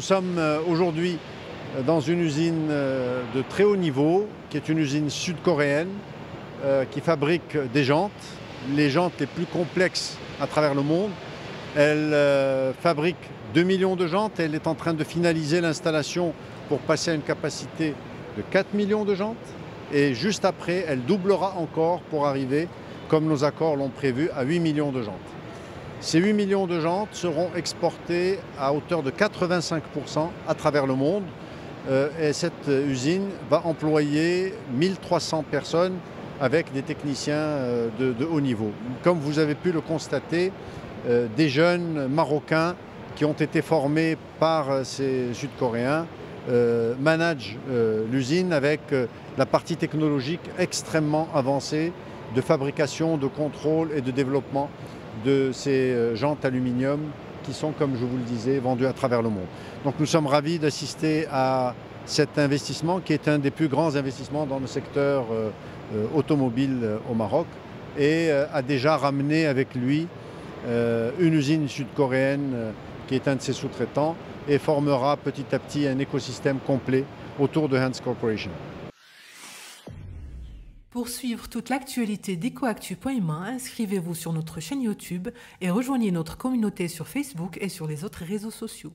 sommes aujourd'hui dans une usine de très haut niveau, qui est une usine sud-coréenne, qui fabrique des jantes, les jantes les plus complexes à travers le monde. Elle fabrique 2 millions de jantes. Elle est en train de finaliser l'installation pour passer à une capacité de 4 millions de jantes. Et juste après, elle doublera encore pour arriver, comme nos accords l'ont prévu, à 8 millions de jantes. Ces 8 millions de jantes seront exportées à hauteur de 85% à travers le monde. Euh, et cette usine va employer 1300 personnes avec des techniciens euh, de, haut niveau. Comme vous avez pu le constater, euh, des jeunes marocains qui ont été formés par euh, ces Sud-Coréens euh, managent euh, l'usine avec la partie technologique extrêmement avancée de fabrication, de contrôle et de développement de ces jantes aluminium qui sont, comme je vous le disais, vendues à travers le monde. Donc nous sommes ravis d'assister à cet investissement qui est un des plus grands investissements dans le secteur automobile au Maroc et a déjà ramené avec lui une usine sud-coréenne qui est un de ses sous-traitants, et formera petit à petit un écosystème complet autour de Hans Corporation. Pour suivre toute l'actualité d'EcoActu.ma, inscrivez-vous sur notre chaîne YouTube et rejoignez notre communauté sur Facebook et sur les autres réseaux sociaux.